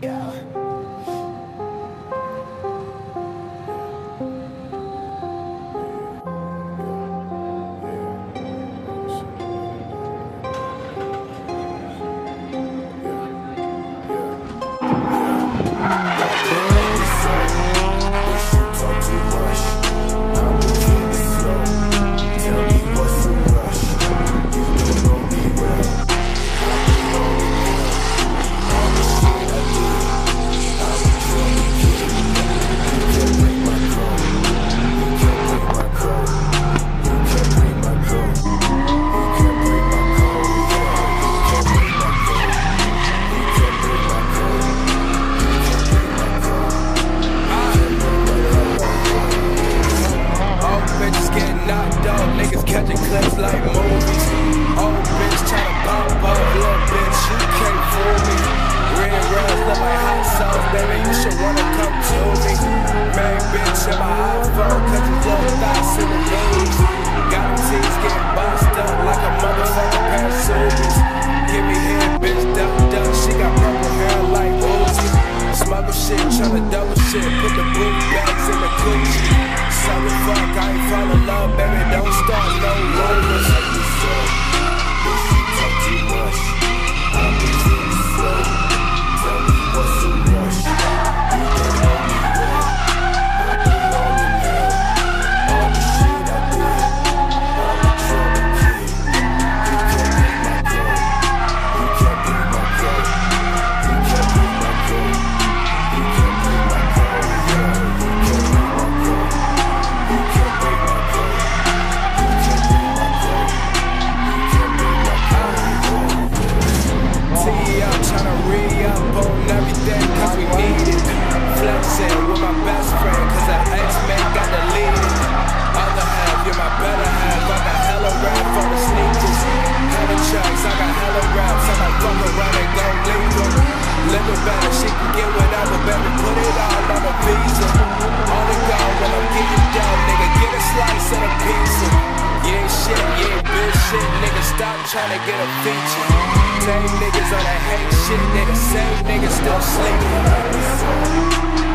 Old Main bitch in my iPhone, cause you little thoughts in the news. Got them teeth getting boxed up like a motherfucking pair of Subies. Give me head, bitch, duck, duck, she got purple hair like Uzi. Smuggle shit, tryna double shit, put the boot bags in the coochie. Sorry, fuck, I ain't fall in love, baby, don't start no rumors. Better, can get whatever, baby. Put it all on a visa. On the go when I'm getting nigga. Get a slice pizza. Ain't shit, ain't bitch shit, nigga. Stop trying to get a feature. Same niggas on that hate shit, nigga. Same niggas still sleeping.